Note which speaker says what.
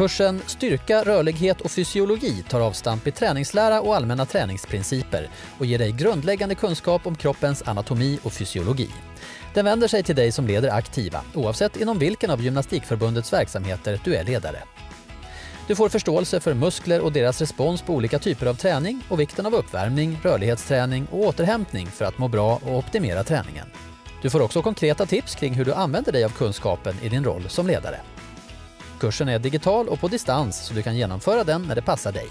Speaker 1: Kursen Styrka, rörlighet och fysiologi tar avstamp i träningslära och allmänna träningsprinciper och ger dig grundläggande kunskap om kroppens anatomi och fysiologi. Den vänder sig till dig som leder aktiva, oavsett inom vilken av Gymnastikförbundets verksamheter du är ledare. Du får förståelse för muskler och deras respons på olika typer av träning och vikten av uppvärmning, rörlighetsträning och återhämtning för att må bra och optimera träningen. Du får också konkreta tips kring hur du använder dig av kunskapen i din roll som ledare. Kursen är digital och på distans så du kan genomföra den när det passar dig.